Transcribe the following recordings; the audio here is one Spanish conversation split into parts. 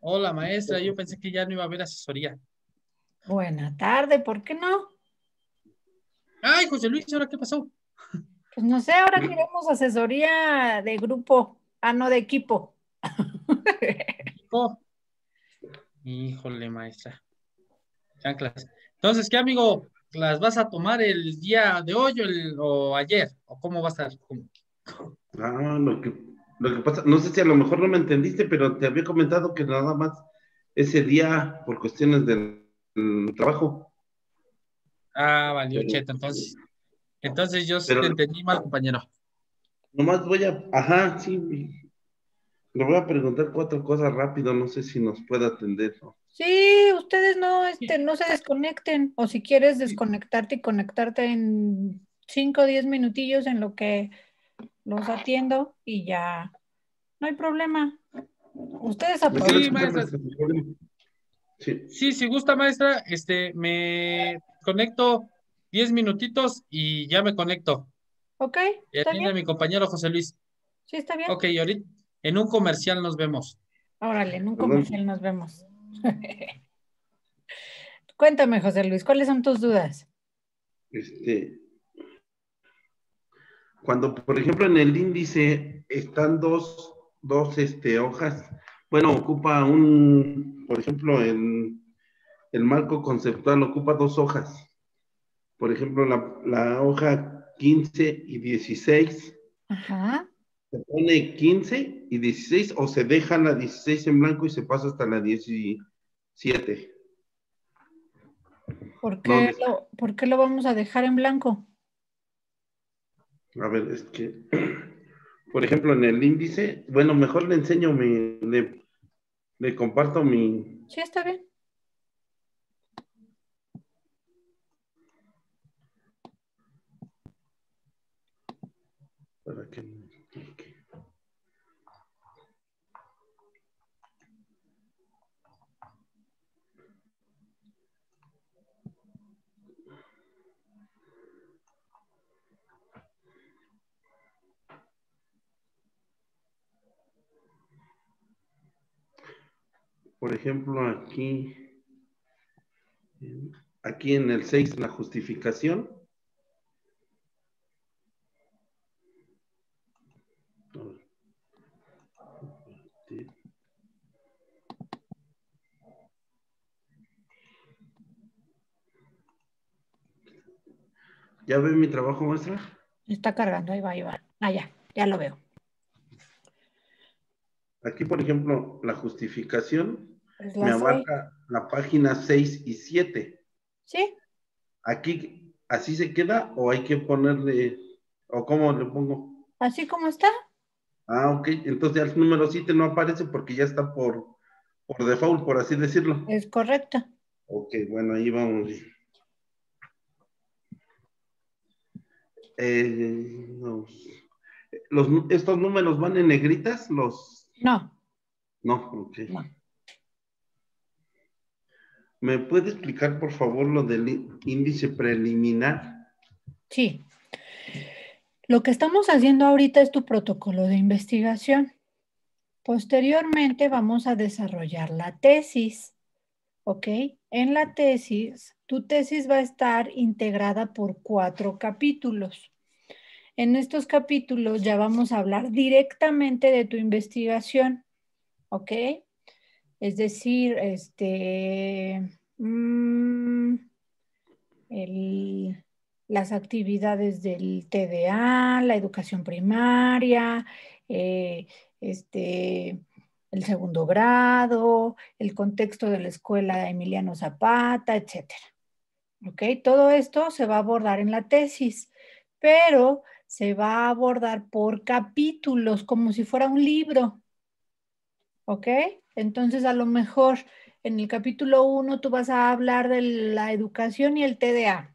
Hola, maestra. Yo pensé que ya no iba a haber asesoría. Buena tarde, ¿por qué no? Ay, José Luis, ¿ahora qué pasó? Pues no sé, ahora queremos asesoría de grupo, ah, no, de equipo. Oh. Híjole, maestra. Chanclas. Entonces, ¿qué amigo? ¿Las vas a tomar el día de hoy o, el- o ayer? ¿O cómo va a estar? ¿Cómo? Ah, lo que, lo que pasa, no sé si a lo mejor no me entendiste, pero te había comentado que nada más ese día, por cuestiones del, del trabajo. Ah, valió, Pero- cheta. Entonces, entonces yo sí Pero- te entendí mal, compañero. Nomás voy a, ajá, sí, le voy a preguntar cuatro cosas rápido, no sé si nos puede atender. ¿no? Sí, ustedes no, este, no se desconecten. O si quieres desconectarte y conectarte en 5 o 10 minutillos en lo que los atiendo y ya no hay problema. Ustedes ¿Me aprovechen. Sí? Sí, Sí, si gusta, maestra, este, me conecto 10 minutitos y ya me conecto. ¿Ok? Y ¿Está atiende a bien? mi compañero José Luis. Sí, está bien. Ok, ahorita en un comercial nos vemos. Órale, en un comercial nos vemos. Cuéntame, José Luis, ¿cuáles son tus dudas? este, cuando, por ejemplo, en el índice están dos, dos este, hojas, bueno, ocupa un, por ejemplo, en el marco conceptual ocupa dos hojas. Por ejemplo, la, la hoja 15 y 16, Ajá. se pone 15 y 16 o se deja la 16 en blanco y se pasa hasta la 17. ¿Por qué, lo, por qué lo vamos a dejar en blanco? A ver, es que, por ejemplo, en el índice, bueno, mejor le enseño mi, le, le comparto mi, Sí, está bien. para que Por ejemplo, aquí, aquí en el 6, la justificación. ¿Ya ve mi trabajo, maestra? Está cargando, ahí va, ahí va. Ah, ya lo veo. Aquí, por ejemplo, la justificación me abarca la página 6 y 7. Sí, Aquí, ¿así se queda o hay que ponerle, o cómo le pongo? así como está. Ah, ok, entonces el número 7 no aparece porque ya está por, por default, por así decirlo. Es correcto. Ok, bueno, ahí vamos. Eh, los, los- ¿Estos números van en negritas? Los, No, no, ok. no. ¿Me puede explicar, por favor, lo del índice preliminar? Sí. Lo que estamos haciendo ahorita es tu protocolo de investigación. Posteriormente vamos a desarrollar la tesis, ¿ok? En la tesis, tu tesis va a estar integrada por cuatro capítulos. En estos capítulos ya vamos a hablar directamente de tu investigación, ¿ok? Es decir, este, mm, el- las actividades del TDA, la educación primaria, eh, este, el segundo grado, el contexto de la escuela de Emiliano Zapata, etcétera. ¿Ok? Todo esto se va a abordar en la tesis, pero se va a abordar por capítulos, como si fuera un libro. ¿Ok? Entonces, a lo mejor en el capítulo 1 tú vas a hablar de la educación y el TDA.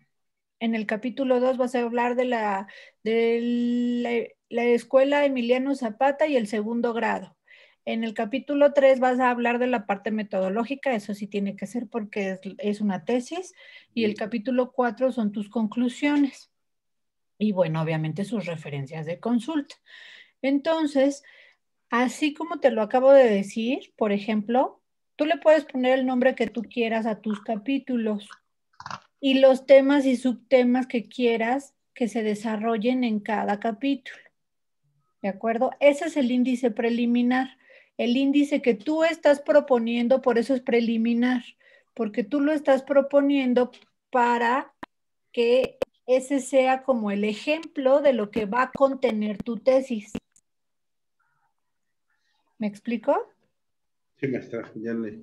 En el capítulo 2 vas a hablar de la, de la, la escuela Emiliano Zapata y el segundo grado. En el capítulo 3 vas a hablar de la parte metodológica, eso sí tiene que ser porque es, es una tesis. Y el capítulo 4 son tus conclusiones. Y bueno, obviamente sus referencias de consulta. Entonces, así como te lo acabo de decir, por ejemplo, Tú le puedes poner el nombre que tú quieras a tus capítulos y los temas y subtemas que quieras que se desarrollen en cada capítulo. ¿De acuerdo? Ese es el índice preliminar. El índice que tú estás proponiendo, por eso es preliminar, porque tú lo estás proponiendo para que ese sea como el ejemplo de lo que va a contener tu tesis. ¿Me explico? Sí, maestra, ya le,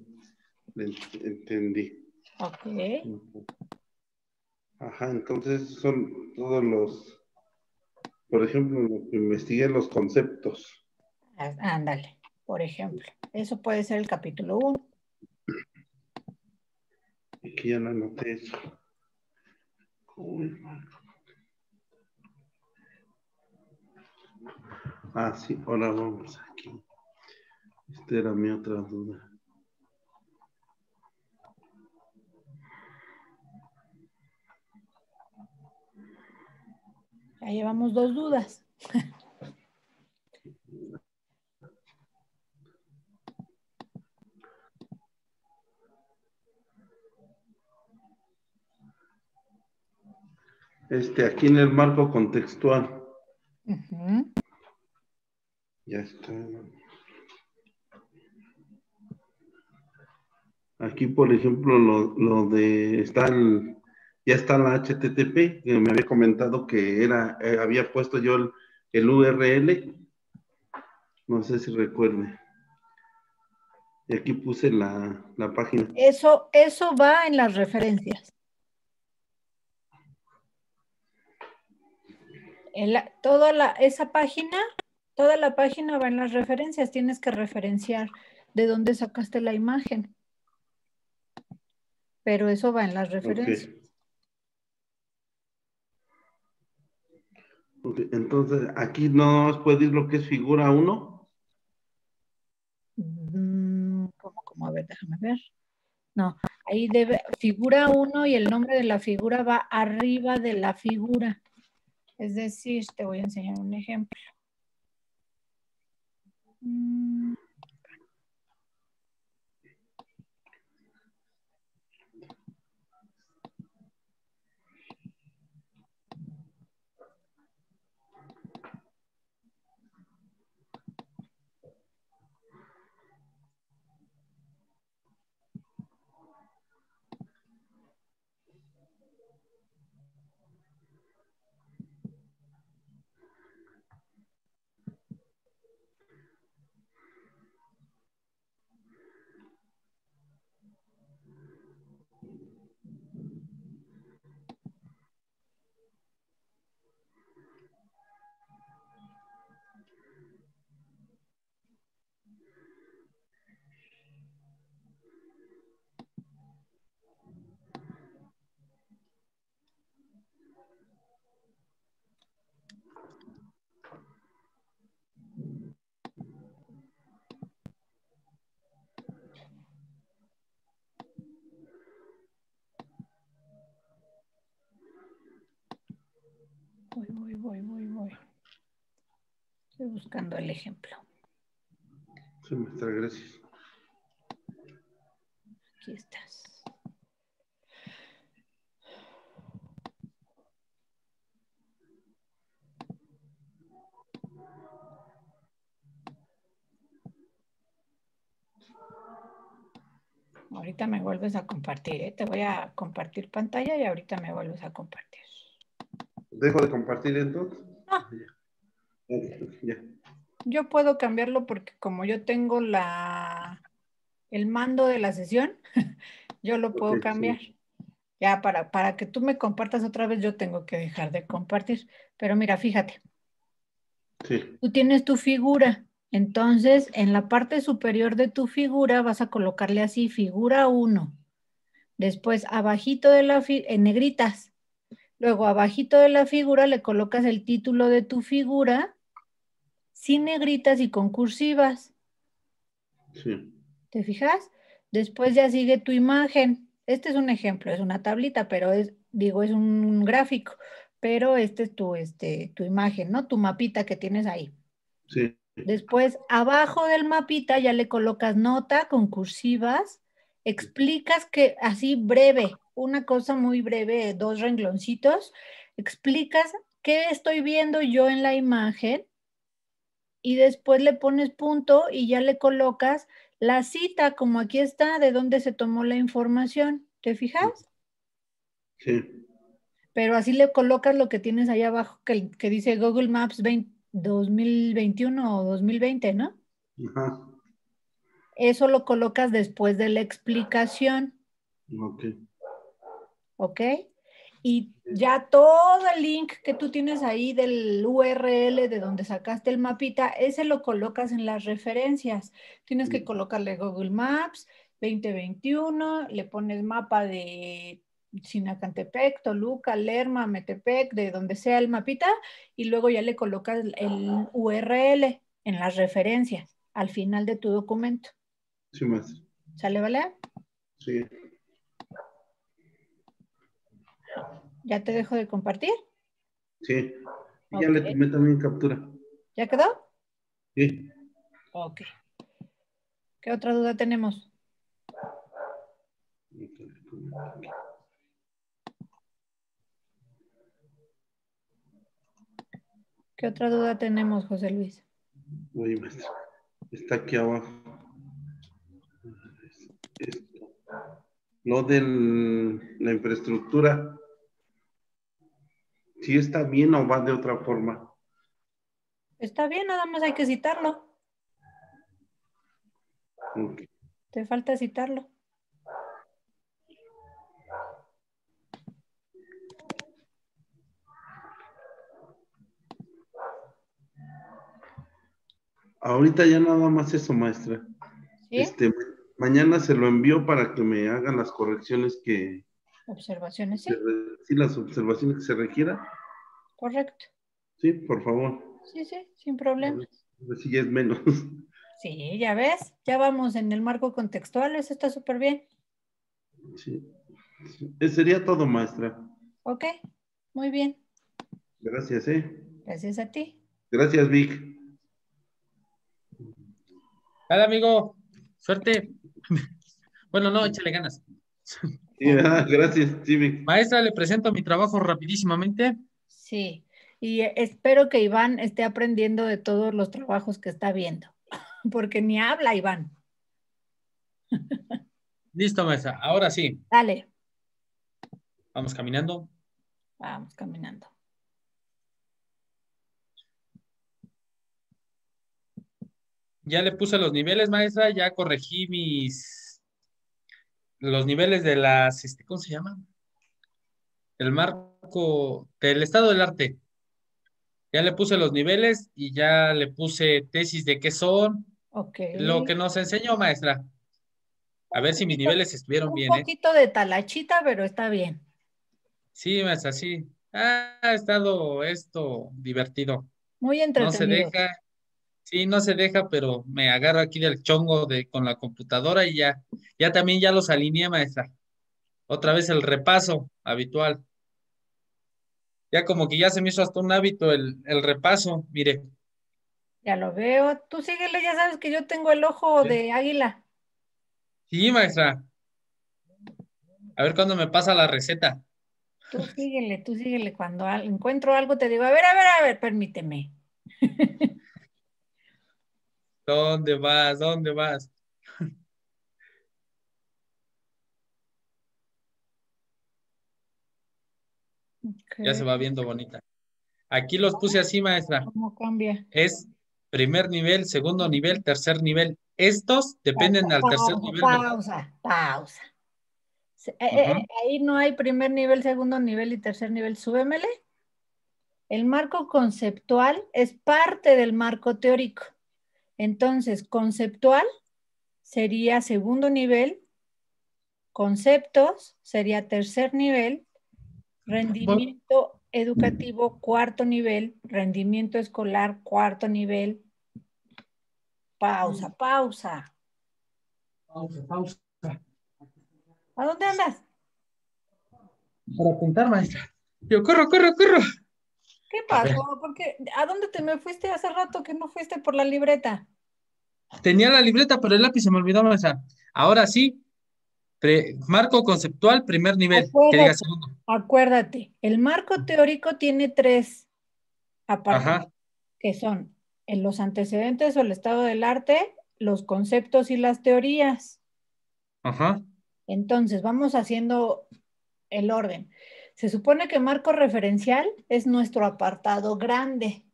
entendí. Ok. Ajá, entonces son todos los, por ejemplo, investigué los conceptos. Ah, ándale, por ejemplo. Eso puede ser el capítulo 1. Aquí ya no anoté eso. Ah, sí, ahora vamos aquí. Esta era mi otra duda. Ya llevamos dos dudas. Este, aquí en el marco contextual. Ya está. Aquí, por ejemplo, lo, de está ya está la HTTP, que me había comentado que era, eh, había puesto yo el, URL. No sé si recuerde. Y aquí puse la, la página. Eso, eso va en las referencias. Toda la, esa página, toda la página va en las referencias. Tienes que referenciar de dónde sacaste la imagen. Pero eso va en las referencias. Entonces, aquí no nos puede ir lo que es figura 1. Mm, ¿Cómo, cómo? A ver, déjame ver. No, ahí debe, figura 1 y el nombre de la figura va arriba de la figura. Es decir, te voy a enseñar un ejemplo. Mm. Voy, voy, voy. Estoy buscando el ejemplo. Sí, maestra, gracias. Aquí estás. Ahorita me vuelves a compartir, ¿eh? te voy a compartir pantalla y ahorita me vuelves a compartir. ¿Dejo de compartir entonces? Ah. Yo puedo cambiarlo porque como yo tengo la el mando de la sesión, yo lo puedo cambiar. Ya para, para que tú me compartas otra vez, yo tengo que dejar de compartir. Pero mira, fíjate. Sí. Tú tienes tu figura. Entonces, en la parte superior de tu figura vas a colocarle así, figura 1. Después, abajito de la, en negritas, Luego, abajito de la figura le colocas el título de tu figura sin negritas y con cursivas. Sí. ¿Te fijas? Después ya sigue tu imagen. Este es un ejemplo, es una tablita, pero es, digo, es un gráfico, pero este es tu, este, tu imagen, ¿no? Tu mapita que tienes ahí. Sí. Después, abajo del mapita ya le colocas nota con cursivas, explicas que así breve, una cosa muy breve, dos rengloncitos, explicas qué estoy viendo yo en la imagen y después le pones punto y ya le colocas la cita, como aquí está, de dónde se tomó la información. ¿Te fijas? Sí. Pero así le colocas lo que tienes ahí abajo que, que dice Google Maps 2021 o 2020, ¿no? Ajá. Eso lo colocas después de la explicación. Ok. ¿Ok? Y ya todo el link que tú tienes ahí del URL de donde sacaste el mapita, ese lo colocas en las referencias. Tienes que colocarle Google Maps 2021, le pones mapa de Sinacantepec, Toluca, Lerma, Metepec, de donde sea el mapita, y luego ya le colocas el URL en las referencias al final de tu documento. Sí, maestra. ¿Sale, vale? Sí. ¿Ya te dejo de compartir? Sí. Y ya le tomé también captura. ¿Ya quedó? Sí. Ok. ¿Qué otra duda tenemos? ¿Qué otra duda tenemos, José Luis? Uy, maestra. Está aquí abajo. Esto. Lo de la infraestructura. Si está bien o va de otra forma. Está bien, nada más hay que citarlo. Te falta citarlo. Ahorita ya nada más eso, maestra. ¿Sí? Este, mañana se lo envío para que me hagan las correcciones que, Observaciones, sí. sí, las observaciones que se requieran. Correcto. Sí, por favor. Sí, sí, sin problema. A ver si ya es menos. Sí, ya ves, ya vamos en el marco contextual, eso está súper bien. Sí. Sí. Eso sería todo, maestra. Ok, muy bien. Gracias, ¿eh? Gracias a ti. Gracias, Vic. Dale, amigo. Suerte. Bueno, no, échale ganas. Sí, gracias, Vic. Maestra, le presento mi trabajo rapidísimamente. Sí, y espero que Iván esté aprendiendo de todos los trabajos que está viendo, porque ni habla Iván. Listo, maestra. Ahora sí, Dale, vamos caminando. vamos caminando. Ya le puse los niveles, maestra, ya corregí mis los niveles de las, este, ¿cómo se llama? El marco del estado del arte. Ya le puse los niveles y ya le puse tesis de qué son, Ok. lo que nos enseñó, maestra. A ver si mis niveles estuvieron Un bien, ¿eh? poquito de talachita, pero está bien. Sí, maestra, sí. Ha estado esto divertido. Muy No se entretenido. deja, sí, no se deja, pero me agarro aquí del chongo de con la computadora y ya, ya también ya los alineé, maestra. Otra vez el repaso habitual. Ya como que ya se me hizo hasta un hábito el, el repaso, mire. Ya lo veo. Tú síguele, ya sabes que yo tengo el ojo Sí. de águila. Sí, maestra. A ver cuándo me pasa la receta. Tú síguele, tú síguele. Cuando encuentro algo te digo, a ver, a ver, a ver, permíteme. ¿Dónde vas? ¿Dónde vas? Ya se va viendo bonita. Aquí los puse así, maestra. ¿Cómo cambia? Es primer nivel, segundo nivel, tercer nivel. Estos dependen al tercer Pausa, nivel. Pausa, pausa. Eh, eh, ahí no hay primer nivel, segundo nivel y tercer nivel. Súbemele. El marco conceptual es parte del marco teórico. Entonces, conceptual sería segundo nivel, conceptos sería tercer nivel, rendimiento educativo cuarto nivel, rendimiento escolar cuarto nivel. Pausa, pausa. Pausa, pausa. ¿A dónde andas? Para apuntar, maestra. Yo corro, corro, corro. ¿Qué pasó? Porque, ¿A dónde te me fuiste hace rato que no fuiste por la libreta? Tenía la libreta, pero el lápiz se me olvidó, maestra. Ahora sí, marco conceptual, primer nivel. Acuérdate, acuérdate, el marco teórico tiene tres apartados, que son en los antecedentes o el estado del arte, los conceptos y las teorías. Ajá. Entonces, vamos haciendo el orden. Se supone que marco referencial es nuestro apartado grande.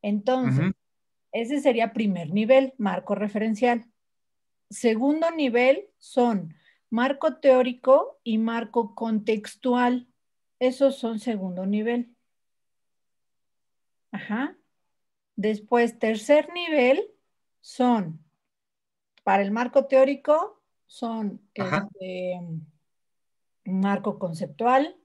Entonces, ese sería primer nivel, marco referencial. Segundo nivel son marco teórico y marco contextual. Esos son segundo nivel. Ajá. Después, tercer nivel son, para el marco teórico, son este, marco conceptual,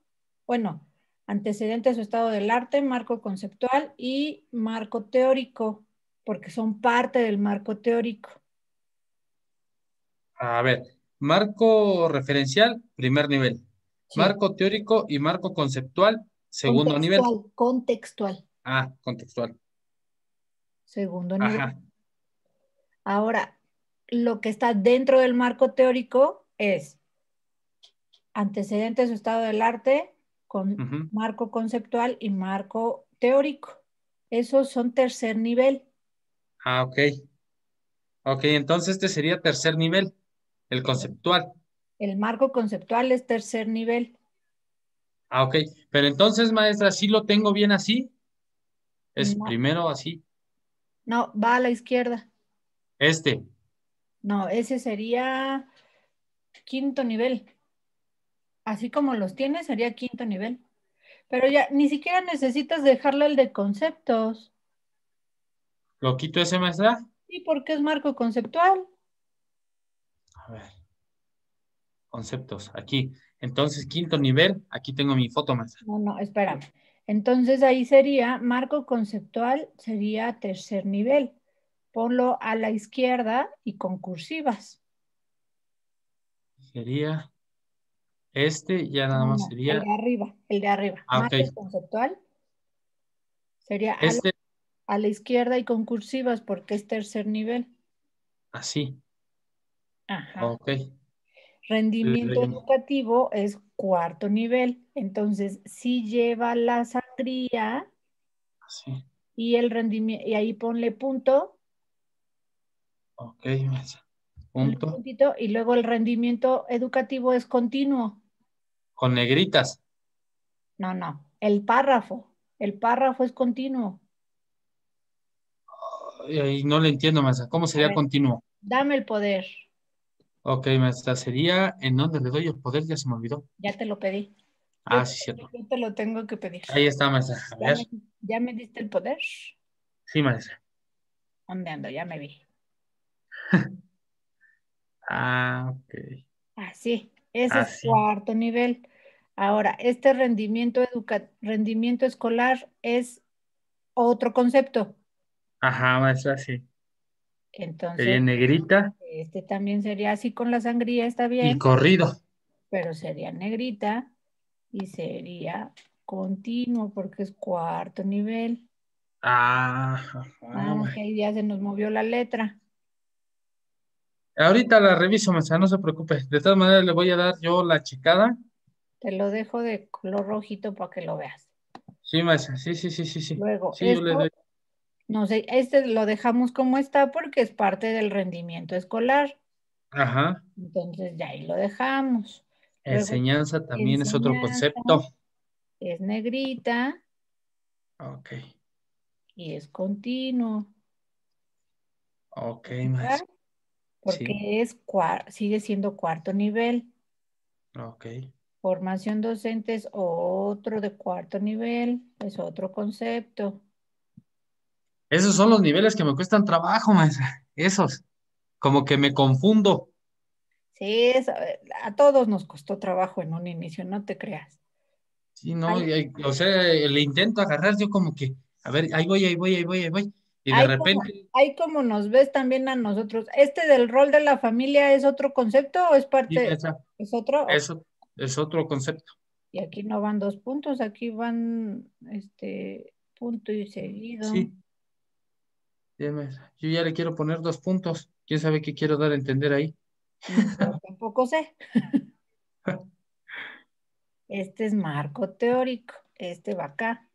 bueno, antecedentes o estado del arte, marco conceptual y marco teórico, porque son parte del marco teórico. A ver, marco referencial, primer nivel. Marco teórico y marco conceptual, segundo nivel. Contextual. Ah, contextual. Segundo nivel. Ahora, lo que está dentro del marco teórico es antecedentes o estado del arte, con marco conceptual y marco teórico. Esos son tercer nivel. Ah, ok. Ok, entonces este sería tercer nivel, el conceptual. El marco conceptual es tercer nivel. Ah, ok. Pero entonces, maestra, ¿sí lo tengo bien así? Es primero así. No, va a la izquierda. Este. No, ese sería quinto nivel así como los tienes, sería quinto nivel. Pero ya ni siquiera necesitas dejarle el de conceptos. ¿Lo quito ese maestra? Sí, porque es marco conceptual. A ver. Conceptos, aquí. Entonces, quinto nivel, aquí tengo mi foto maestra. No, no, espérame. Entonces ahí sería, marco conceptual sería tercer nivel. Ponlo a la izquierda y con cursivas. Sería este ya nada más sería. El de arriba, el de arriba. Ah, conceptual. Sería este... a, la, izquierda y con cursivas porque es tercer nivel. Así. Ajá. Ok. Rendimiento educativo es cuarto nivel. Entonces, si lleva la sangría. Así. Y el rendimiento, y ahí ponle punto. Ok, punto. y luego el rendimiento educativo es continuo. Con negritas. No, no. El párrafo. El párrafo es continuo. Y no le entiendo, maestra. ¿Cómo sería continuo? Dame el poder. Ok, maestra. Sería en dónde le doy el poder, ya se me olvidó. Ya te lo pedí. Ah, sí, cierto. Yo te lo tengo que pedir. Ahí está, maestra. A ver. ¿Ya me, diste el poder? Sí, maestra. ¿Dónde ando? Ya me vi. ah, ok. Así. Ese es cuarto nivel. Ahora, este rendimiento, rendimiento escolar es otro concepto. Ajá, maestra, sí. Entonces. Sería negrita. Este también sería así con la sangría, está bien. Y corrido. Pero sería negrita y sería continuo porque es cuarto nivel. Ah, ah que ahí ya se nos movió la letra. Ahorita la reviso, maestra, no se preocupe. De todas maneras, le voy a dar yo la checada. Te lo dejo de color rojito para que lo veas. Sí, maestra, sí, sí, sí, sí. sí. Luego, no sé, este lo dejamos como está porque es parte del rendimiento escolar. Ajá. Entonces ya ahí lo dejamos. enseñanza también es otro concepto. Es negrita. Ok. Y es continuo. Ok, maestra porque es sigue siendo cuarto nivel. Ok. Formación docente es otro de cuarto nivel, es otro concepto. Esos son los niveles que me cuestan trabajo, maestra. Esos. Como que me confundo. Sí, a todos nos costó trabajo en un inicio, no te creas. Sí, no, o sea, le intento agarrar yo como que, a ver, ahí voy, ahí voy, ahí voy, ahí voy. Y de repente. Ahí como nos ves también a nosotros. ¿Este del rol de la familia es otro concepto o es parte? ¿Es otro? Eso es otro concepto. Y aquí no van dos puntos, aquí van este punto y seguido. Sí. Yo ya le quiero poner dos puntos. ¿Quién sabe qué quiero dar a entender ahí? Tampoco sé. Este es marco teórico. Este va acá.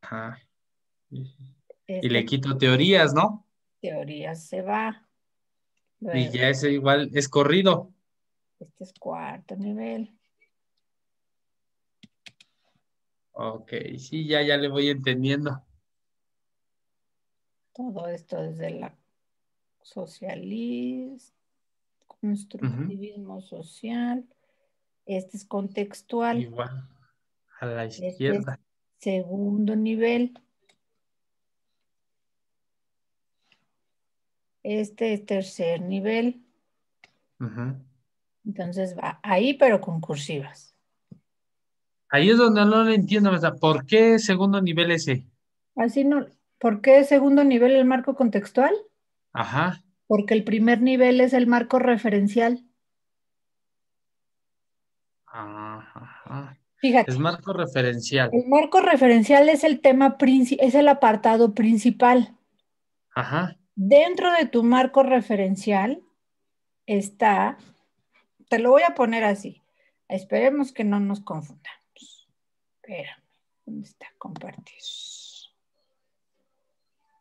Ajá. Este le quito teorías, ¿no? teoría se va. Y ya es igual, es corrido. este es cuarto nivel. Ok, sí, ya, ya le voy entendiendo. Todo esto desde la socialismo, constructivismo social. Este es contextual. Igual. A la Este es izquierda. segundo nivel. Este es tercer nivel. Ujú. Entonces va ahí, pero con cursivas. Ahí es donde no lo entiendo. ¿Por qué segundo nivel ese? Así no. ¿Por qué segundo nivel el marco contextual? Ajá. Porque el primer nivel es el marco referencial. Ajá. Fíjate, Es marco referencial. el marco referencial es el tema es el apartado principal. Ajá. Dentro de tu marco referencial está, te lo voy a poner así. Esperemos que no nos confundamos. Espérame, ¿dónde está compartir?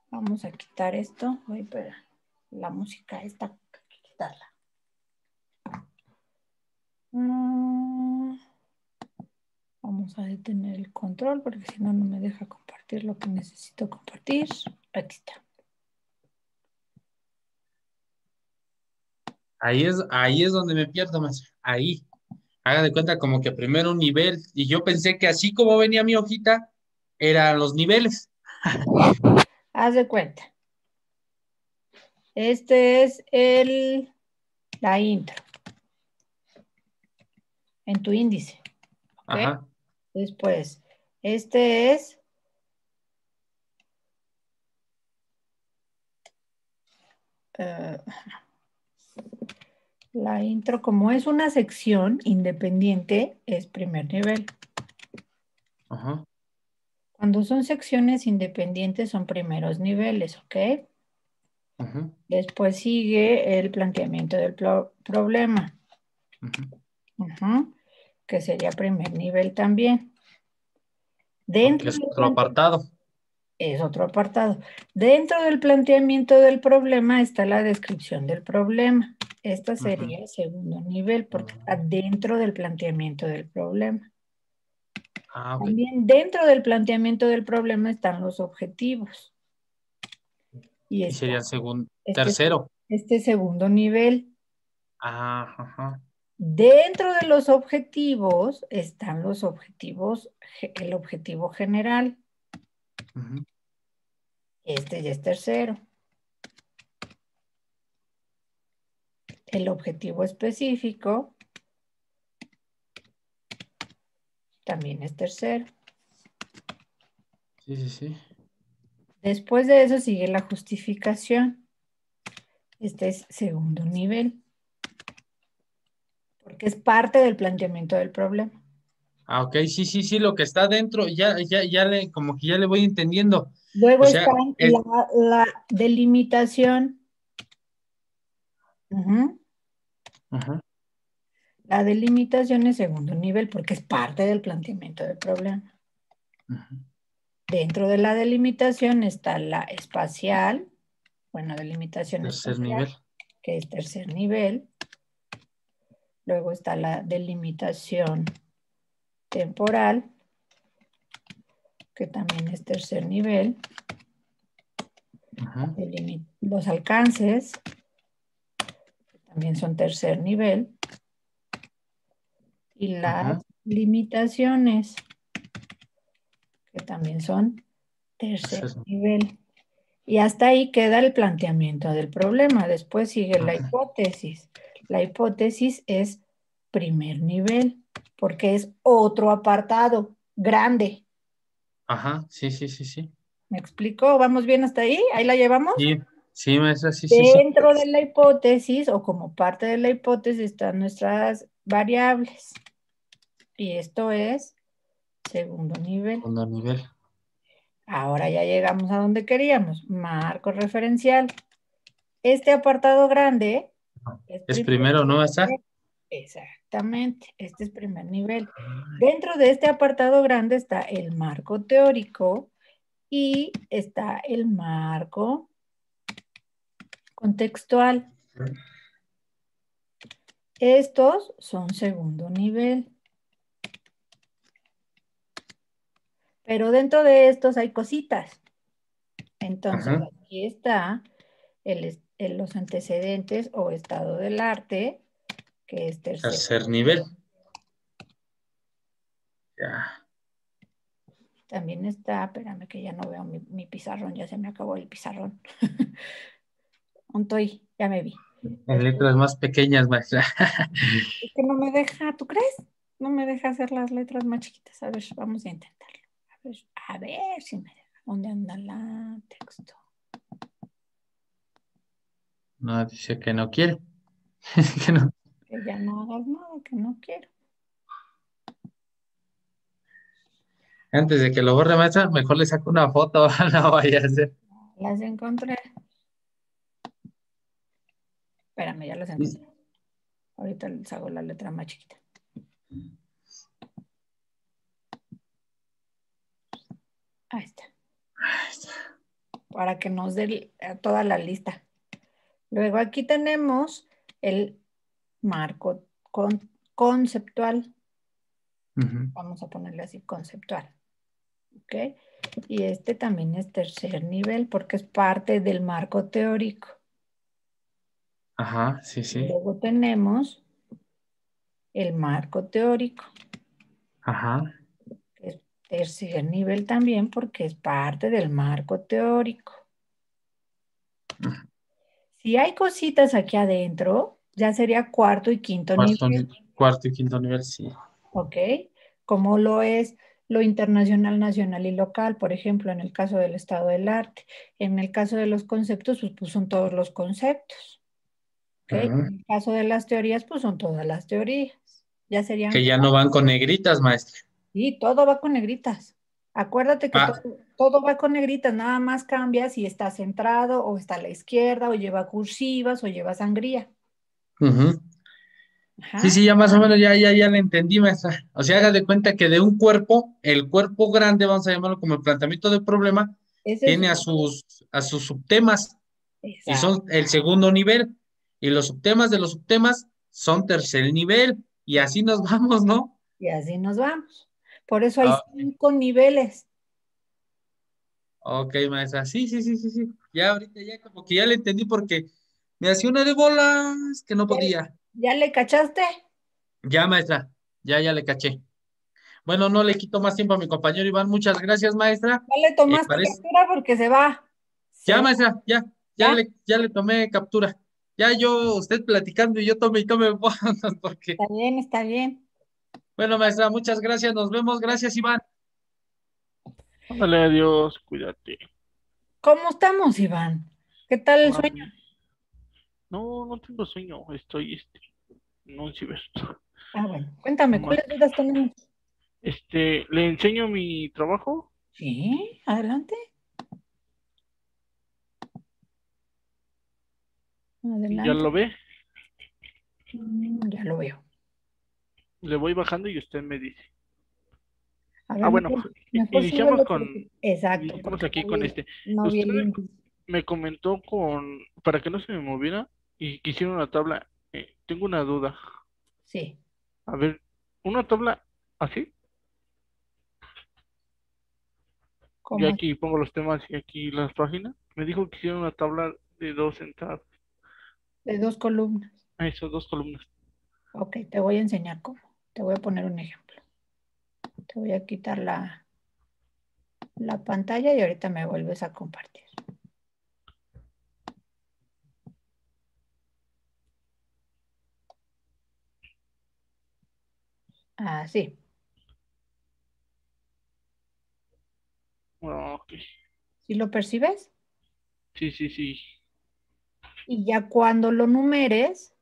Vamos a quitar esto. Ay, espera, la música está, hay que quitarla. Mm, Vamos a detener el control porque si no, no me deja compartir lo que necesito compartir. Aquí está. Ahí es, ahí es donde me pierdo, maestra. Ahí. Haga de cuenta como que primero un nivel. Y yo pensé que así como venía mi hojita, eran los niveles. Haz de cuenta. Este es el, la intro. En tu índice. Ajá. Después, este es eh, la intro, como es una sección independiente, es primer nivel. Ajá. Cuando son secciones independientes son primeros niveles, ¿ok? Ajá. Después sigue el planteamiento del pro- problema, Ajá. que sería primer nivel también. Dentro es otro apartado. es otro apartado. Dentro del planteamiento del problema está la descripción del problema. Esta Ujú. sería el segundo nivel porque está Ah. dentro del planteamiento del problema. Ah. También dentro del planteamiento del problema están los objetivos. Y Y está sería el segundo, este- tercero. este segundo nivel. Ah, ajá. Dentro de los objetivos están los objetivos, el objetivo general. Este ya es tercero. El objetivo específico también es tercero. Sí, sí, sí. Después de eso sigue la justificación. Este es segundo nivel. Porque es parte del planteamiento del problema. Ah, ok, sí, sí, sí, lo que está dentro, ya, ya, ya le, como que ya le voy entendiendo. Luego O sea, está es- la, la delimitación. Ujú. Ajá. La delimitación es segundo nivel porque es parte del planteamiento del problema. Ujú. Dentro de la delimitación está la espacial, bueno, delimitación Tercer espacial, nivel. que es tercer nivel. Luego está la delimitación temporal, que también es tercer nivel. Delimi- Los alcances, también son tercer nivel. Y las Ajá. limitaciones, que también son tercer nivel. Y hasta ahí queda el planteamiento del problema. Después sigue la hipótesis. La hipótesis es primer nivel, porque es otro apartado grande. Ajá, sí, sí, sí, sí. ¿Me explico? ¿Vamos bien hasta ahí? ¿Ahí la llevamos? Sí, sí, maestra, sí, sí, sí. Dentro de la hipótesis o como parte de la hipótesis están nuestras variables. Y esto es segundo nivel. Segundo nivel. Ahora ya llegamos a donde queríamos. Marco referencial. Este apartado grande es, primero, ¿no? ¿Esa? Exactamente, este es primer nivel. Dentro de este apartado grande está el marco teórico y está el marco contextual. Estos son segundo nivel. Pero dentro de estos hay cositas. Entonces, aquí está los antecedentes o estado del arte, que es tercer, nivel. Ya. También está, espérame que ya no veo mi, pizarrón, ya se me acabó el pizarrón. Estoy, ya me vi. En letras más pequeñas, maestra. Es que no me deja, ¿tú crees? No me deja hacer las letras más chiquitas. A ver, vamos a intentarlo. A ver, a ver si me deja. ¿Dónde anda la texto? No, dice que no quiere. que, no. que ya no hagas nada, que no quiero. Antes de que lo borre, maestra, mejor le saco una foto, no vaya a ser. Las encontré. Espérame, ya las encontré. Ahorita les hago la letra más chiquita. Ahí está. Ahí está. Para que nos dé toda la lista. Luego aquí tenemos el marco conceptual. Vamos a ponerle así, conceptual. ¿Ok? Y este también es tercer nivel porque es parte del marco teórico. Ajá, sí, sí. Luego tenemos el marco teórico. Ajá. es tercer nivel también porque es parte del marco teórico. Si hay cositas aquí adentro, ya sería cuarto y quinto nivel. Cuarto y quinto nivel, sí. Ok, como lo es lo internacional, nacional y local, por ejemplo, en el caso del estado del arte. En el caso de los conceptos, pues, pues son todos los conceptos. Okay. En el caso de las teorías, pues son todas las teorías. Ya serían. Que ya no van con negritas, maestra. Sí, todo va con negritas. Acuérdate que ah. todo, va con negritas, nada más cambia si está centrado o está a la izquierda o lleva cursivas o lleva sangría. Sí, sí, ya más o menos ya, ya, ya le entendí, maestra. O sea, haga de cuenta que de un cuerpo, el cuerpo grande, vamos a llamarlo como el planteamiento del problema, tiene a sus, a sus subtemas y son el segundo nivel. Y los subtemas de los subtemas son tercer nivel. Y así nos vamos, ¿no? Y así nos vamos. Por eso hay ah, cinco niveles. Ok, maestra. Sí, sí, sí, sí, sí. Ya ahorita ya como que ya le entendí porque me hacía una de bolas que no podía. ¿Ya le cachaste? Ya, maestra. Ya, ya le caché. Bueno, no le quito más tiempo a mi compañero Iván. Muchas gracias, maestra. Ya le tomaste captura porque se va. Ya, maestra, ya. Ya, Le, ya le tomé captura. Ya yo, usted platicando y yo tome y tome porque. Está bien, está bien. Bueno, maestra, muchas gracias. Nos vemos. Gracias, Iván. Dale, adiós. Cuídate. ¿Cómo estamos, Iván? ¿Qué tal el sueño? No, no tengo sueño. Estoy, este, no en ciber. Ah, bueno. Cuéntame, ¿cuáles dudas tenemos? Este, ¿le enseño mi trabajo? Sí, adelante. Adelante. ¿Ya lo ve? Mm, ya lo veo le voy bajando y usted me dice. ah, bueno, iniciamos con. Exacto. Iniciamos aquí con este. usted me, comentó con. Para que no se me moviera y quisiera una tabla. Eh, tengo una duda. Sí. A ver, ¿una tabla así? Y aquí pongo los temas y aquí las páginas. Me dijo que hiciera una tabla de dos entradas. De dos columnas. Ah, eso, dos columnas. Ok, te voy a enseñar cómo. Te voy a poner un ejemplo. Te voy a quitar la, la pantalla y ahorita me vuelves a compartir. Así. Ah, ¿Sí lo percibes? Sí, sí, sí. Y ya cuando lo numeres,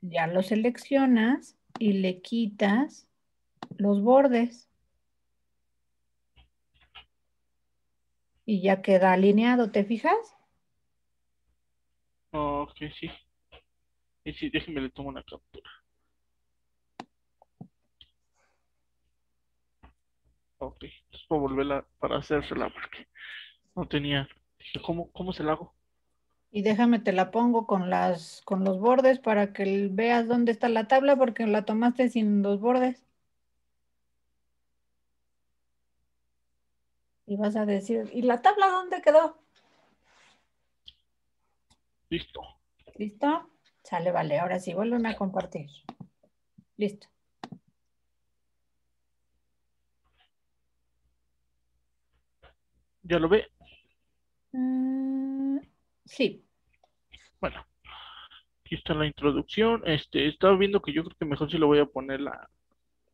ya lo seleccionas y le quitas los bordes. Y ya queda alineado, ¿te fijas? Ok, sí. Y sí, déjenme le tomo una captura. Ok, entonces voy a volverla para hacérsela porque no tenía. Dije, ¿cómo, cómo se la hago? Y déjame te la pongo con las con los bordes para que veas dónde está la tabla porque la tomaste sin los bordes. Y vas a decir, ¿y la tabla dónde quedó? Listo. ¿Listo? Sale, vale. Ahora sí, vuélveme a compartir. Listo. ¿Ya lo ve? Mm, sí. Bueno, aquí está la introducción. Este, estaba viendo que yo creo que mejor si lo voy a poner la,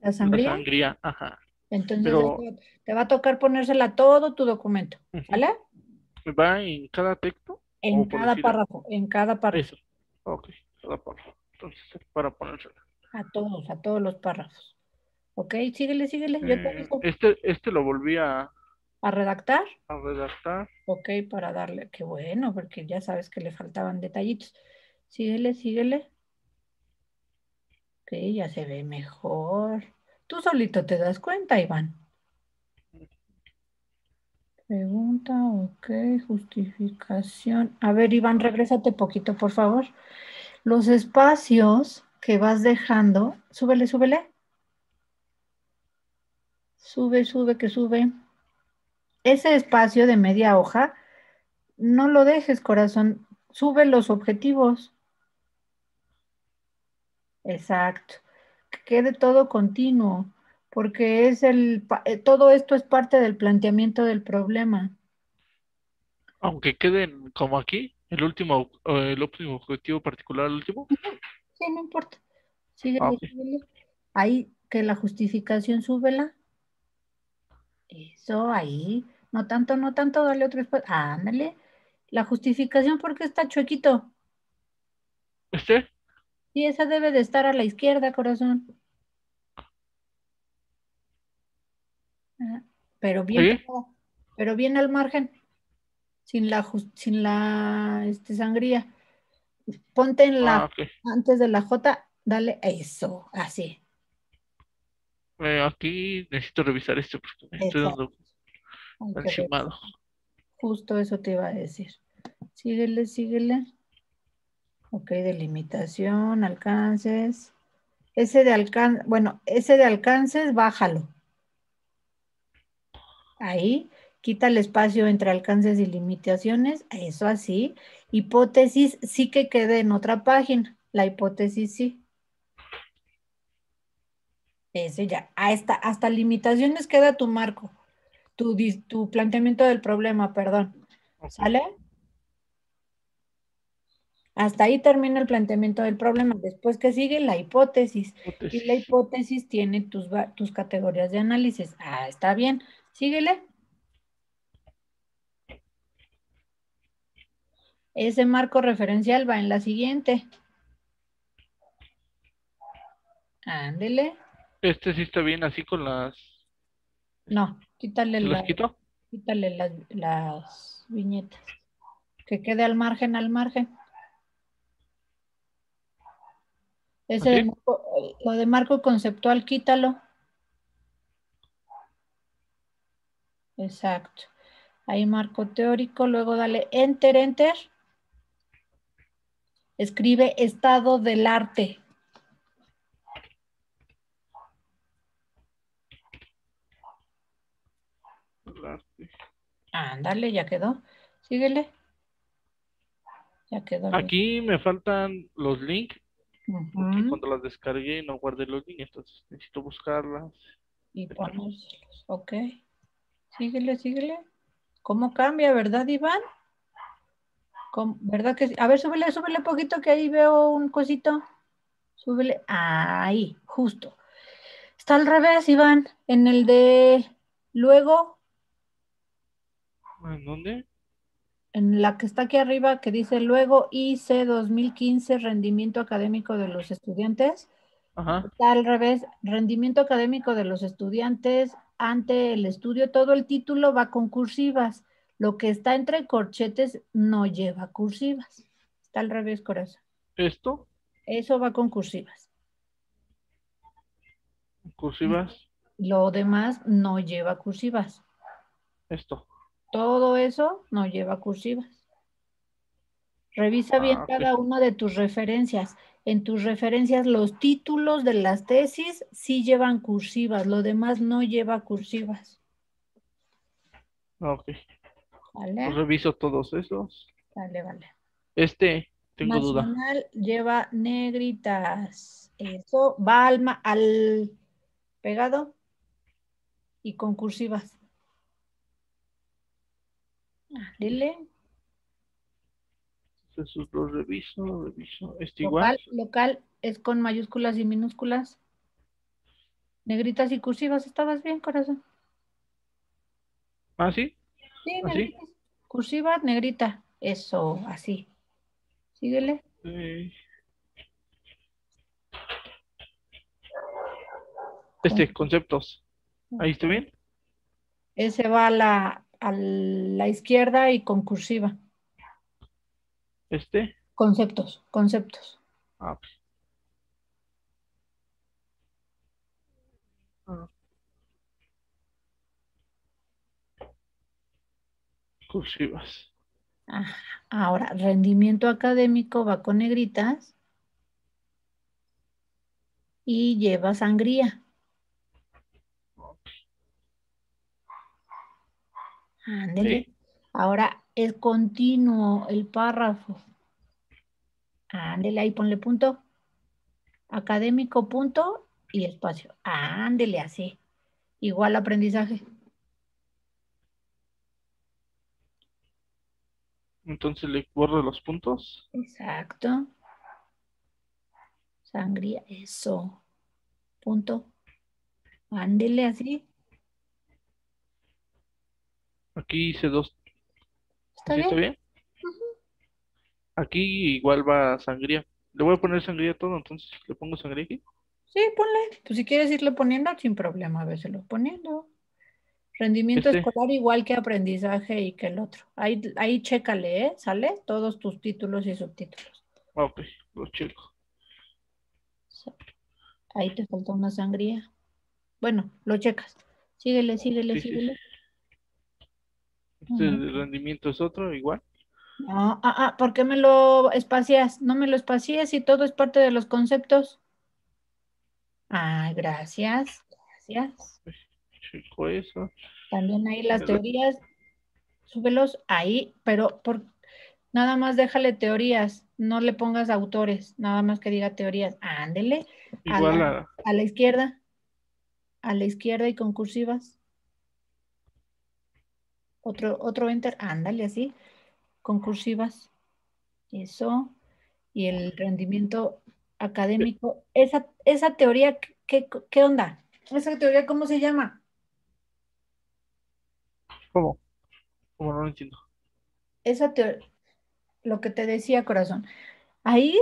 ¿La sangría? la sangría. Ajá. Entonces Pero- te va a tocar ponérsela todo tu documento. ¿vale? ¿Va en cada texto? En cada decir- párrafo, en cada párrafo. Eso. Ok, cada párrafo. Entonces, para ponérsela. A todos, a todos los párrafos. ¿Ok? Síguele, síguele. Yo te Eh, este, este lo volví a, A redactar. a redactar. Ok, para darle. Qué bueno, porque ya sabes que le faltaban detallitos. Síguele, síguele. Ok, ya se ve mejor. Tú solito te das cuenta, Iván. Pregunta, ok, justificación. A ver, Iván, regrésate poquito, por favor. Los espacios que vas dejando, súbele, súbele. Sube, sube, que sube. Ese espacio de media hoja, no lo dejes, corazón. Sube los objetivos. Exacto. Que quede todo continuo, porque es el, eh, todo esto es parte del planteamiento del problema. Aunque queden como aquí, el último, el último objetivo particular, el último. Sí, no importa. Síguele, Ah. Ahí, que la justificación súbela. Eso, ahí. No tanto, no tanto, dale otro espacio. Ándale. La justificación porque está chuequito. Este, Sí, esa debe de estar a la izquierda, corazón. Ah, Pero bien, pero bien al margen, sin la, sin la este, sangría. Ponte en la, ah, antes de la J, dale eso, así. Eh, aquí necesito revisar esto porque me estoy dando Justo eso te iba a decir. Síguele, síguele. Ok, delimitación, alcances. Ese de alcance, bueno, ese de alcances, bájalo. Ahí, quita el espacio entre alcances y limitaciones, eso así. Hipótesis sí que quede en otra página, la hipótesis sí. Ese ya, hasta, hasta limitaciones queda tu marco, tu, tu planteamiento del problema, perdón. ¿Sale? Hasta ahí termina el planteamiento del problema. Después que sigue la hipótesis. Y la Hipótesis. tiene tus, tus categorías de análisis. Ah, está bien. Síguele. Ese marco referencial va en la siguiente. Ándele. Este sí está bien así con las. No, quítale, ¿Se la- quítale las, las viñetas. Que quede al margen, al margen. Ese de lo de marco conceptual, quítalo. Exacto. Ahí marco teórico, luego dale enter, enter. Escribe estado del arte. Ándale, ya quedó. Síguele. Ya quedó. Aquí me faltan los links. porque Ujú. cuando las descargué no guardé los links, entonces necesito buscarlas. Y ponérselos. Ok. Síguele, síguele. ¿Cómo cambia, verdad, Iván? ¿Cómo- ¿Verdad que sí? A ver, súbele, súbele poquito que ahí veo un cosito. Súbele. Ahí, justo. Está al revés, Iván. En el de luego, ¿En dónde? en la que está aquí arriba, que dice luego IC 2015, rendimiento académico de los estudiantes. Ajá. Está al revés, rendimiento académico de los estudiantes ante el estudio, todo el título va con cursivas. Lo que está entre corchetes no lleva cursivas. Está al revés, corazón. ¿Esto? Eso va con cursivas. ¿Cursivas? Lo demás no lleva cursivas. Esto. Todo eso no lleva cursivas. Revisa bien Ah, cada una de tus referencias. En tus referencias, los títulos de las tesis sí llevan cursivas, lo demás no lleva cursivas. Ok. ¿Vale? Pues reviso todos esos. Vale, vale. Este, tengo duda. Nacional lleva negritas. Eso va al, al pegado y con cursivas. Ah, Dile. Los reviso, reviso. Este Local, igual. local es con mayúsculas y minúsculas. Negritas y cursivas. ¿Estabas bien, corazón? Ah, sí. Sí, ¿Así? negritas. Cursiva, negrita. Eso, así. Síguele. Eh, Este, conceptos. Ahí está bien. Ese va a la, a la izquierda y con cursiva. Este. Conceptos, conceptos. Ah. Ah. Cursivas. Ah, ahora, rendimiento académico va con negritas y lleva sangría. Ándele. Sí. Ahora es continuo el párrafo. Ándele, ahí ponle punto. Académico, punto y espacio. Ándele así. Igual aprendizaje. Entonces le borro los puntos. Exacto. Sangría, eso. Punto. Ándele así. Aquí hice dos. ¿Está ¿Sí bien? está bien? Aquí igual va sangría. Le voy a poner sangría a todo, entonces le pongo sangría aquí. Sí, ponle. Pues si quieres irle poniendo, sin problema, lo poniendo. Rendimiento Este. escolar igual que aprendizaje y que el otro. Ahí, ahí chécale, ¿eh? ¿Sale? Todos tus títulos y subtítulos. Ah, Ok, los checo. Ahí te falta una sangría. Bueno, lo checas. Síguele, síguele, Sí, sí, síguele. Este de rendimiento es otro, igual. No, ah, ah, ¿por qué me lo espacias? No me lo espacias y todo es parte de los conceptos. Ay, gracias, gracias. Checo eso. También ahí las teorías, súbelos ahí, pero por nada más déjale teorías, no le pongas autores, nada más que diga teorías. Ándele A Igual la- a, a la izquierda, a la izquierda y con cursivas. Otro, otro enter, ándale así, con cursivas. Eso. Y el rendimiento académico. Esa, esa teoría, ¿qué, ¿qué onda? ¿Esa teoría cómo se llama? ¿Cómo? ¿Cómo no lo entiendo? esa teoría, lo que te decía, corazón, ahí,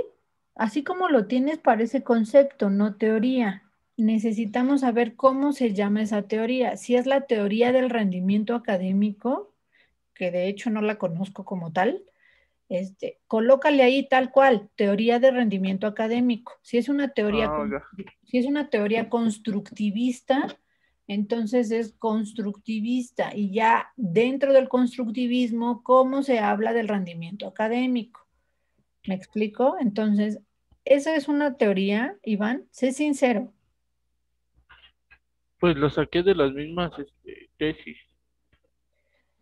así como lo tienes, parece concepto, no teoría. Necesitamos saber cómo se llama esa teoría. Si es la teoría del rendimiento académico, que de hecho no la conozco como tal, este, colócale ahí tal cual, teoría de rendimiento académico. Si es una teoría, Ah, si es una teoría constructivista, entonces es constructivista y ya dentro del constructivismo, ¿cómo se habla del rendimiento académico? ¿Me explico? Entonces, esa es una teoría, Iván, sé sincero. Pues lo saqué de las mismas este, tesis.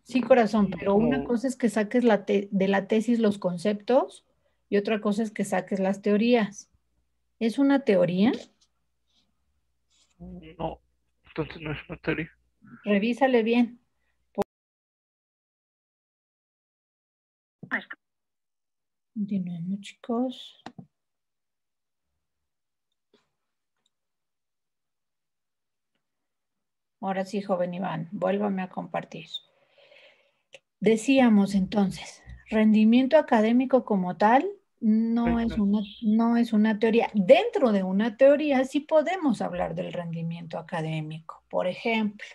Sí, corazón, pero una cosa es que saques la te- de la tesis los conceptos y otra cosa es que saques las teorías. ¿Es una teoría? No, entonces no es una teoría. Revísale bien. Continuemos, chicos. Ahora sí, joven Iván, vuélvame a compartir. Decíamos entonces, rendimiento académico como tal no es una, no es una teoría. Dentro de una teoría sí podemos hablar del rendimiento académico. Por ejemplo,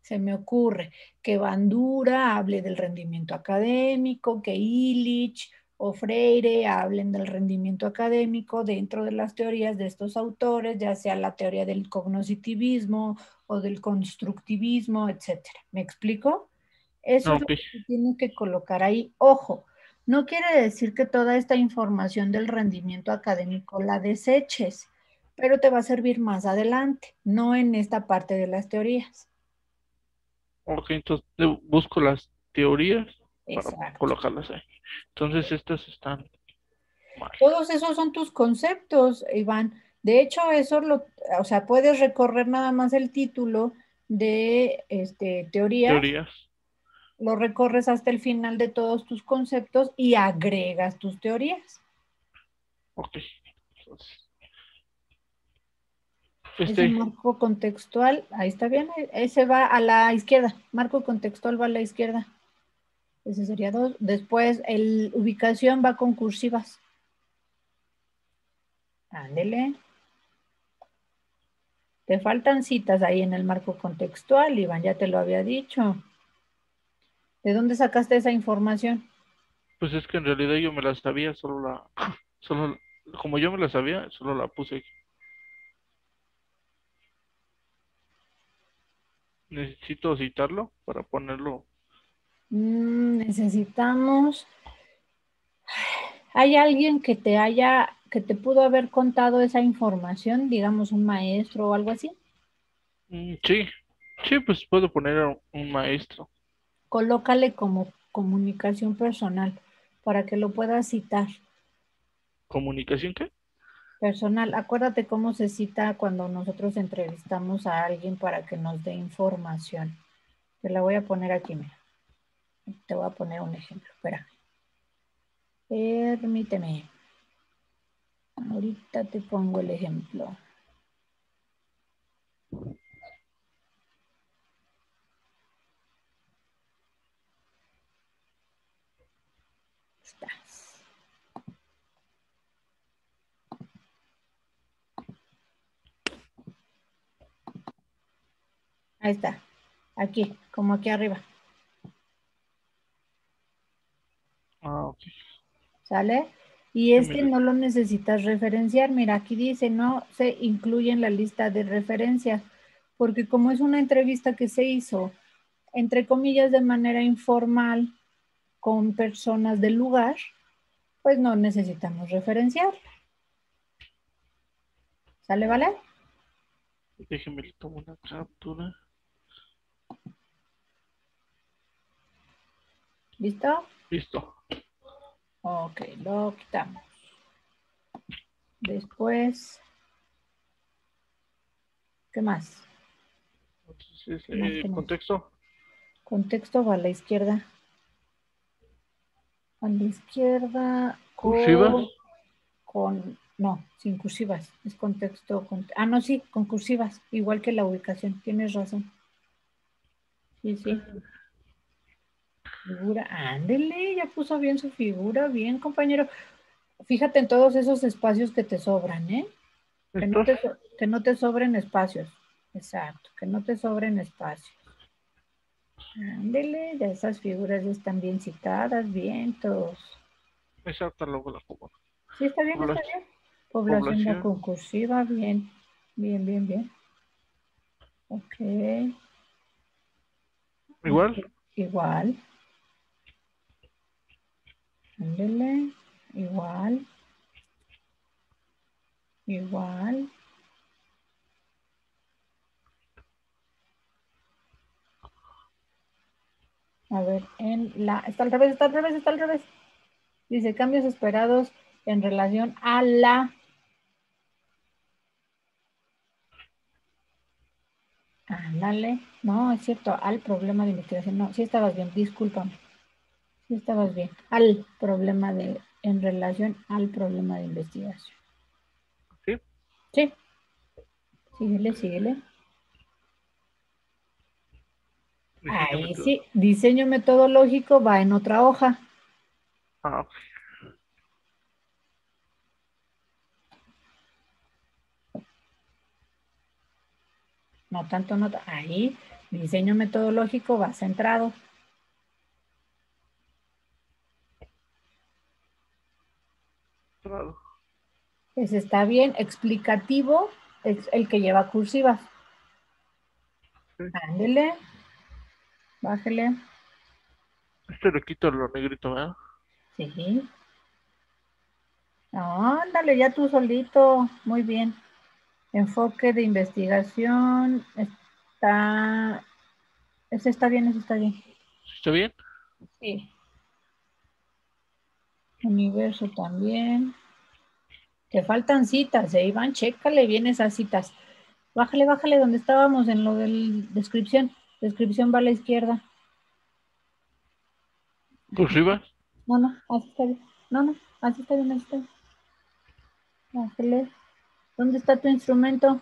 Se me ocurre que Bandura hable del rendimiento académico, que Illich o Freire hablen del rendimiento académico dentro de las teorías de estos autores, ya sea la teoría del cognoscitivismo o del constructivismo, etcétera. ¿Me explico? Eso es lo que tiene que colocar ahí. Ojo, no quiere decir que toda esta información del rendimiento académico la deseches, pero te va a servir más adelante, no en esta parte de las teorías. Ok, entonces busco las teorías para colocarlas ahí. Entonces estas están Todos esos son tus conceptos, Iván. De hecho, eso lo, o sea, puedes recorrer nada más el título de este, teoría. Teorías. Lo recorres hasta el final de todos tus conceptos y agregas tus teorías. Ok. Este... marco contextual, ahí está bien, ese va a la izquierda, marco contextual va a la izquierda. Ese sería dos. Después, el ubicación va con cursivas. Ándele. Te faltan citas ahí en el marco contextual, Iván, ya te lo había dicho. ¿De dónde sacaste esa información? Pues es que en realidad yo me la sabía, solo la, solo, como yo me la sabía, solo la puse aquí. Necesito citarlo para ponerlo Mm, necesitamos. ¿Hay alguien que te haya, que te pudo haber contado esa información, digamos un maestro o algo así? Mm, sí, sí, pues puedo poner a un maestro. Colócale como comunicación personal para que lo puedas citar. ¿Comunicación qué? Personal. Acuérdate cómo se cita cuando nosotros entrevistamos a alguien para que nos dé información. Te la voy a poner aquí, mira. Te voy a poner un ejemplo, espera. Permíteme. Ahorita te pongo el ejemplo. Estás. Ahí está. Aquí, como aquí arriba. Ah, ¿Sale? Y este no lo necesitas referenciar. Mira, aquí dice, no se incluye en la lista de referencias, porque como es una entrevista que se hizo, entre comillas, de manera informal con personas del lugar, pues no necesitamos referenciar. ¿Sale, vale? Déjeme tomar una captura. ¿Listo? Listo. Ok, lo quitamos. Después, ¿qué más? Eh, contexto. Contexto va a la izquierda. A la izquierda. ¿Cursivas? Con, no, sin cursivas. Es contexto. ah, no, sí, con cursivas. Igual que la ubicación. Tienes razón. Sí, sí. Figura, ándele, ya puso bien su figura, bien compañero. Fíjate en todos esos espacios que te sobran, ¿eh? Que no te, que no te sobren espacios. Exacto, que no te sobren espacios. Ándele, ya esas figuras ya están bien citadas, bien todos. Exacto, luego la pongo. Sí, está bien, está bien. Población, no concursiva, bien, bien, bien, bien. Ok. Igual. Igual. Ándele, igual. Igual. A ver, en la, está al revés, está al revés, está al revés. Dice cambios esperados en relación a la Ándale, no, es cierto, al problema de investigación. No, sí estabas bien, discúlpame. Sí, estabas bien. Al problema de, en relación al problema de investigación. ¿Sí? Sí. Síguele, síguele. Ahí sí, diseño metodológico va en otra hoja. Ah, No tanto, no. Ahí Diseño metodológico va centrado. Ese está bien. Explicativo es el que lleva cursivas. Ándele. Bájele. Este le quito lo negrito, ¿verdad? Sí. Ándale, ya tú solito. Muy bien. Enfoque de investigación. Está. Ese está bien, ese está bien. ¿Está bien? Sí. Universo también. Te faltan citas, eh, Iván, chécale bien esas citas. Bájale, bájale donde estábamos en lo de descripción. Descripción va a la izquierda. ¿Cursiva? No, no, así está bien. No, no, así está bien, así está bien. Bájale. ¿Dónde está tu instrumento?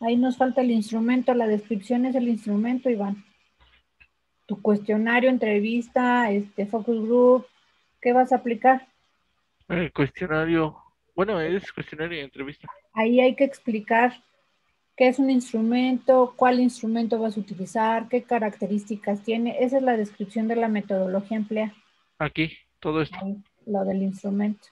Ahí nos falta el instrumento, la descripción es el instrumento, Iván. Tu cuestionario, entrevista, este focus group, ¿qué vas a aplicar? El cuestionario, bueno, es cuestionario y entrevista. Ahí hay que explicar qué es un instrumento, cuál instrumento vas a utilizar, qué características tiene. Esa es la descripción de la metodología emplea. Aquí, todo esto. lo del instrumento.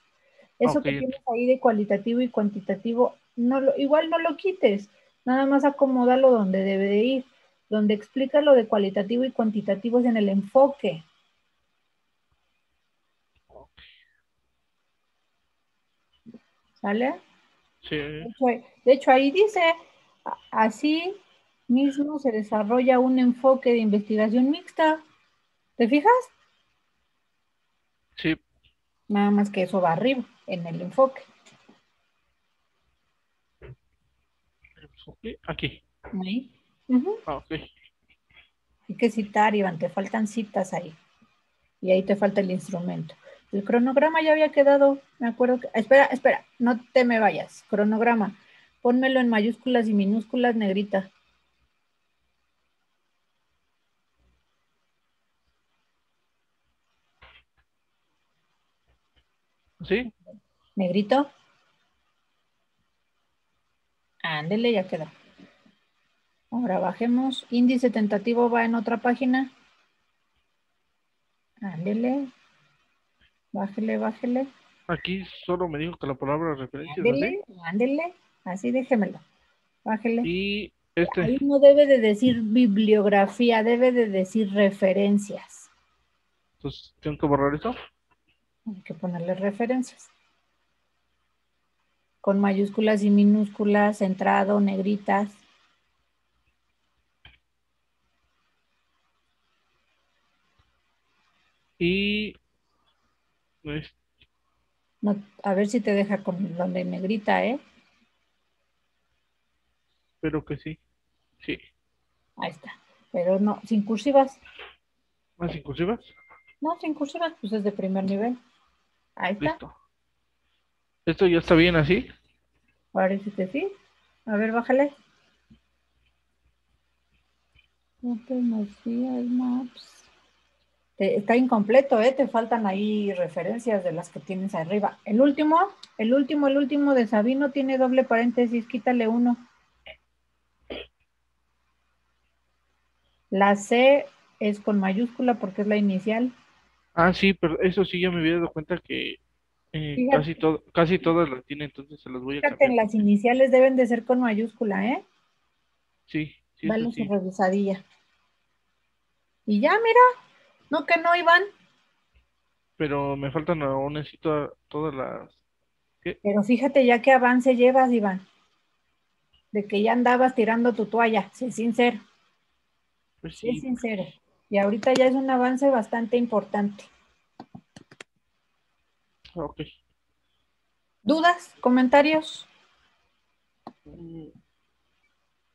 Eso que tienes ahí de cualitativo y cuantitativo, no lo, igual no lo quites, nada más acomódalo donde debe de ir. Donde explica lo de cualitativo y cuantitativo es en el enfoque. ¿Sale? Sí. De hecho, ahí dice, así mismo se desarrolla un enfoque de investigación mixta. ¿Te fijas? Sí. Nada más que eso va arriba, en el enfoque. Aquí. Ahí. Ah, ok. Hay que citar, Iván, te faltan citas ahí. Y ahí te falta el instrumento. El cronograma ya había quedado, me acuerdo que... Espera, espera, no te me vayas. Cronograma. Pónmelo en mayúsculas y minúsculas negrita. ¿Sí? Negrito. Ándele, ya quedó. Ahora bajemos. Índice tentativo va en otra página. Ándele. Bájele, bájele. Aquí solo me dijo que la palabra referencia. Ándele, ándele. Así déjemelo. Bájele. Y este. Ahí no debe de decir bibliografía, debe de decir referencias. Entonces, ¿tengo que borrar eso? Hay que ponerle referencias. Con mayúsculas y minúsculas, centrado, negritas. Y no, a ver si te deja con donde negrita, ¿eh? Espero que sí. Sí. Ahí está. Pero no, sin cursivas. ¿Más sin cursivas? No, sin cursivas, pues es de primer nivel. Ahí está. Listo. ¿Esto ya está bien así? Parece que sí. A ver, bájale. maps está incompleto, ¿eh? Te faltan ahí referencias de las que tienes arriba. El último, el último, el último de Sabino tiene doble paréntesis, quítale uno. La C es con mayúscula porque es la inicial. Ah, sí, pero eso sí ya me había dado cuenta que eh, casi, todo, casi todas las tiene, entonces se las voy a Fíjate, cambiar. las iniciales deben de ser con mayúscula, ¿eh? Sí, sí. Dale su revisadilla. Y ya, mira, no, que no, Iván. Pero me faltan aún necesito todas las... Pero fíjate ya qué avance llevas, Iván. De que ya andabas tirando tu toalla, sé sincero. Pues sí. Sé sincero. Y ahorita ya es un avance bastante importante. Ok. ¿Dudas? ¿Comentarios? Mm,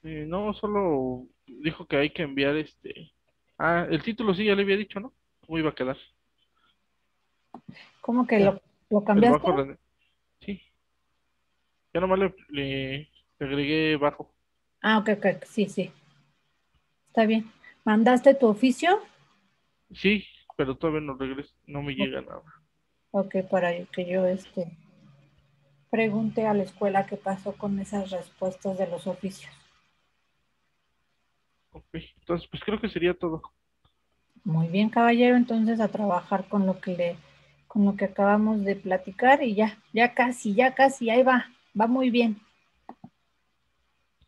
eh, no, solo dijo que hay que enviar este Ah, el título sí ya le había dicho, ¿no? ¿Cómo iba a quedar? ¿Cómo que lo, lo cambiaste? Sí. Ya nomás le, le, agregué bajo. Ah, ok, ok, sí, sí. Está bien. ¿Mandaste tu oficio? Sí, pero todavía no regreso, no me llega nada. Ok, para que yo este pregunte a la escuela qué pasó con esas respuestas de los oficios. Ok, entonces pues creo que sería todo. Muy bien, caballero, entonces a trabajar con lo que le, con lo que acabamos de platicar y ya, ya casi, ya casi, ahí va, va muy bien.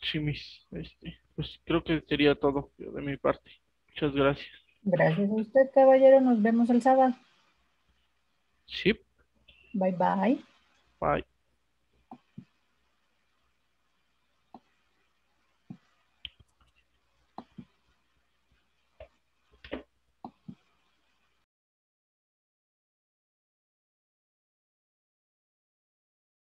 Chimis, este, pues creo que sería todo de mi parte. Muchas gracias. Gracias a usted, caballero, nos vemos el sábado. Sí, Bye bye. bye.